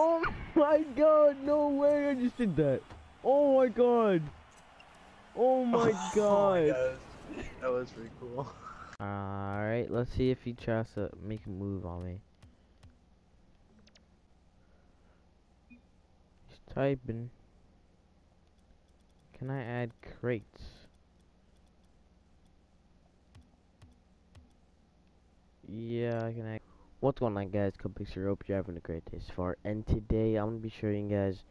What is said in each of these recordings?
Oh my god, no way I just did that. Oh my god. Oh my Oh god. my. That was pretty cool. Alright, let's see if he tries to make a move on me. He's typing. Can I add crates? Yeah, I can add. What's going on, guys? Cupixer, hope you're having a great day so far. And today, I'm gonna be showing you guys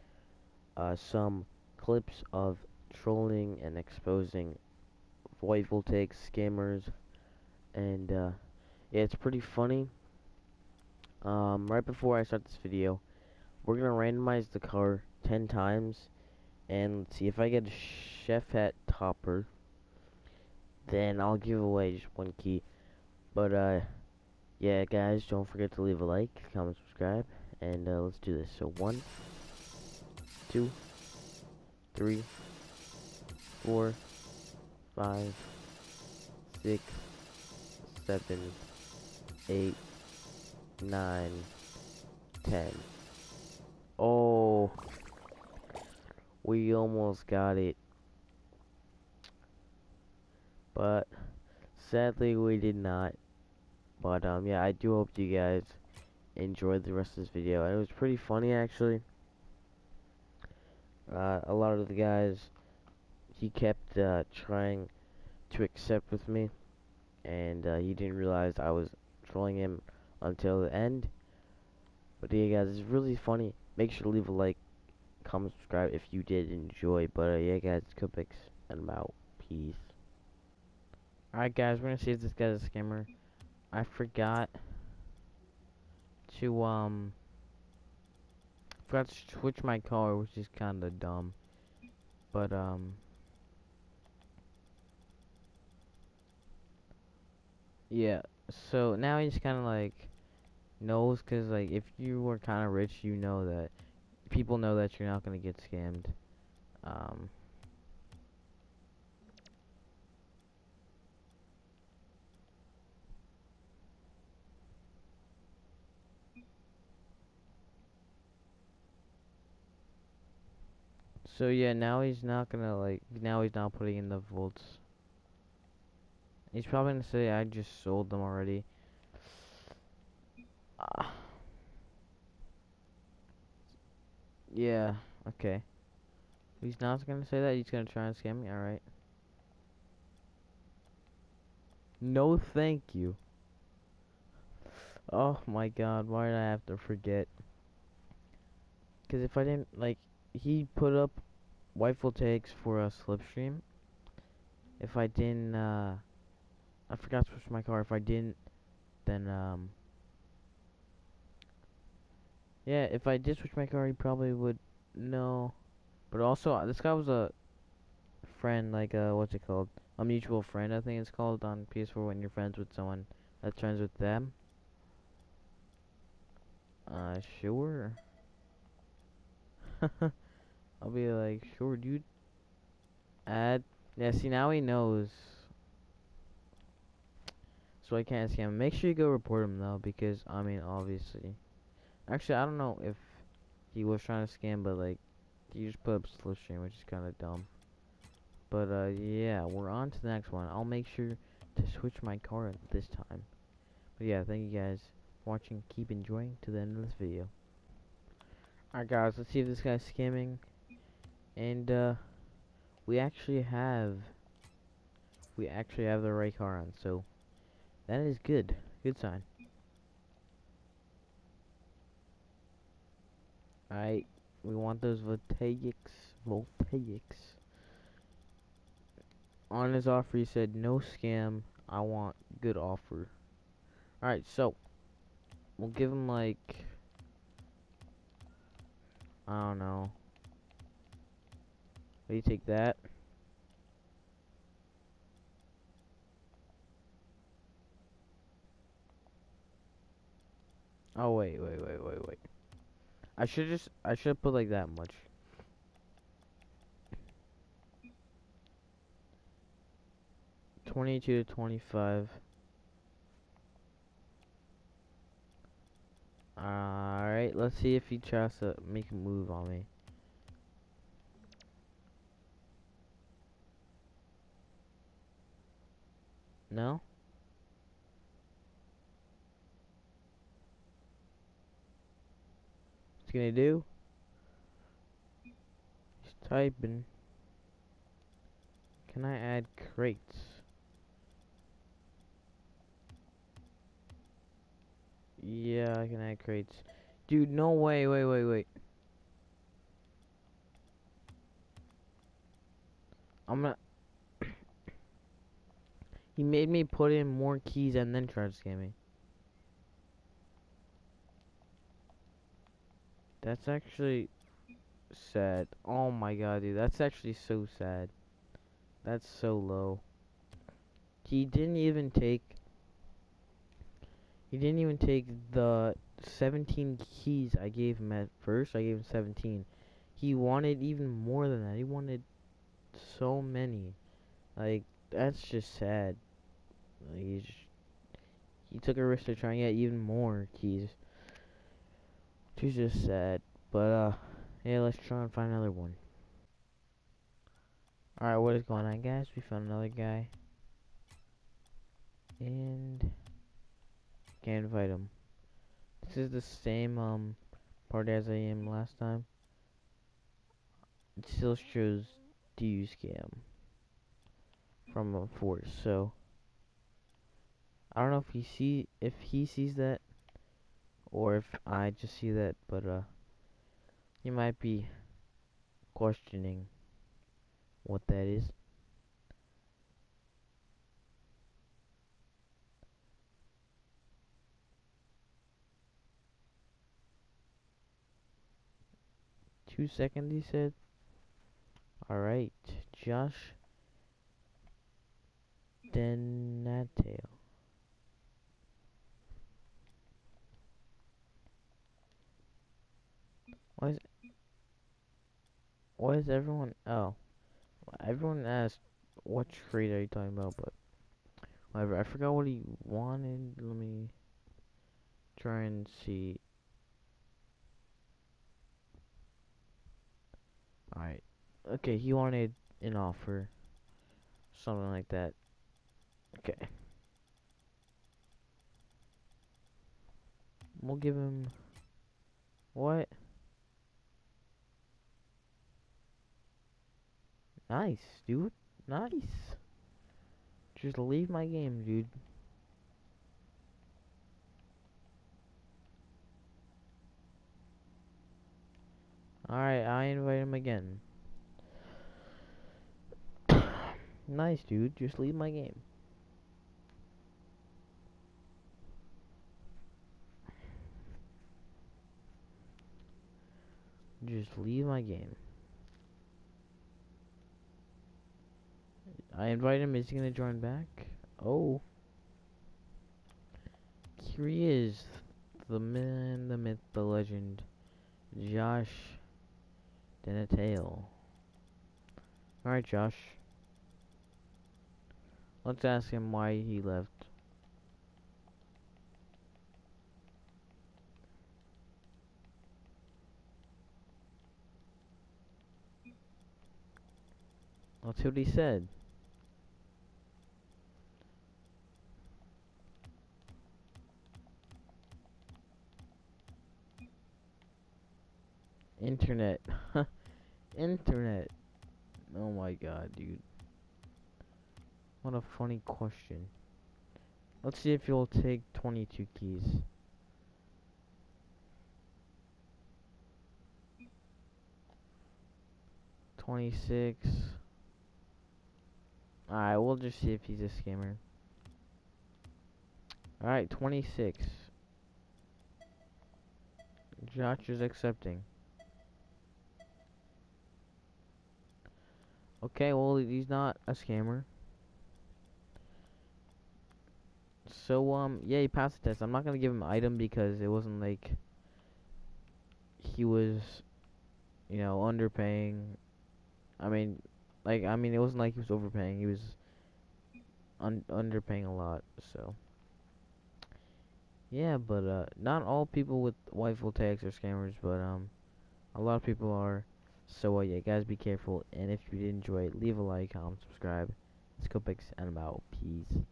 uh, some clips of trolling and exposing void voltaic scammers and uh, yeah, it's pretty funny. Um, right before I start this video, we're gonna randomize the car ten times, and let's see if I get a chef hat topper. Then I'll give away just one key. But uh, yeah, guys, don't forget to leave a like, comment, subscribe, and uh, let's do this. So one, two, three, four, five, six seven, eight, nine, ten. Oh, we almost got it. But sadly we did not. But um yeah, I do hope you guys enjoyed the rest of this video. It was pretty funny actually. Uh, a lot of the guys he kept uh, trying to accept with me and uh, he didn't realize I was trolling him until the end. But yeah, guys, it's really funny. Make sure to leave a like, comment, subscribe if you did enjoy. But uh, yeah, guys, it's and I'm out. Peace. Alright, guys, we're gonna see if this guy's a scammer. I forgot to, um, forgot to switch my car, which is kinda dumb. But, um, Yeah, so now he's kind of like knows because like if you were kind of rich, you know that people know that you're not gonna get scammed. Um, so yeah, now he's not gonna like now he's not putting in the volts. He's probably gonna say I just sold them already. Uh, yeah, okay. He's not gonna say that, he's gonna try and scam me, alright. No thank you. Oh my god, why did I have to forget? Cause if I didn't, like, he put up white voltaics for a slipstream. If I didn't, uh, I forgot to switch my car. If I didn't, then, um, yeah, if I did switch my car, he probably would know. But also, uh, this guy was a friend, like, uh, what's it called? A mutual friend, I think it's called on PS4 when you're friends with someone that's friends with them. Uh, sure. I'll be like, sure, dude. Add. Yeah, see, now he knows. So I can't scam him. Make sure you go report him, though, because, I mean, obviously. Actually, I don't know if he was trying to scam, but, like, he just put up slipstream, which is kind of dumb. But, uh, yeah, we're on to the next one. I'll make sure to switch my car this time. But, yeah, thank you guys for watching. Keep enjoying to the end of this video. Alright, guys, let's see if this guy's scamming. And, uh, we actually have, we actually have the right car on, so that is good. Good sign. Alright, we want those voltaics. Voltaics. On his offer, he said, no scam. I want good offer. Alright, so, we'll give him like, I don't know. You take that? Oh wait, wait, wait, wait, wait. I should just I should put like that much. Twenty-two to twenty-five. Alright. Alright, let's see if he tries to make a move on me. No? What's gonna do? He's typing. Can I add crates? Yeah, I can add crates. Dude, no way, wait, wait, wait. I'm gonna... he made me put in more keys and then try to scam me. That's actually sad. Oh my god, dude. That's actually so sad. That's so low. He didn't even take... He didn't even take the 17 keys I gave him at first. I gave him 17. He wanted even more than that. He wanted so many. Like, that's just sad. He, he took a risk to try and get even more keys. Which is just sad. But, uh, yeah, let's try and find another one. Alright, what is going on, guys? We found another guy. And... Can't invite him. This is the same, um, party as I am last time. It still shows you scam from a force, so... I don't know if he see if he sees that or if I just see that, but uh you might be questioning what that is. Two seconds, he said. Alright, Josh Denatale. Why is why is everyone oh everyone asked what trade are you talking about but whatever I forgot what he wanted. Let me try and see. Alright. Okay he wanted an offer. Something like that. Okay. We'll give him what Nice, dude. Nice. Just leave my game, dude. Alright, I invite him again. nice, dude. Just leave my game. Just leave my game. I invite him. Is he gonna join back? Oh. Here he is. The man, the myth, the legend. Josh Denatale. Alright, Josh. Let's ask him why he left. See what he said. Internet. Internet. Oh my god, dude. What a funny question. Let's see if you'll take 22 keys. Twenty-six. Alright, we'll just see if he's a scammer. Alright, 26. Josh is accepting. Okay, well, he's not a scammer. So, um, yeah, he passed the test. I'm not gonna give him an item because it wasn't like he was, you know, underpaying. I mean, like, I mean, it wasn't like he was overpaying. He was un underpaying a lot, so. Yeah, but uh, not all people with waifu tags are scammers, but um, a lot of people are. So uh, yeah, guys, be careful. And if you did enjoy leave a like, comment, subscribe. It's Kopix, and I'm out. Peace.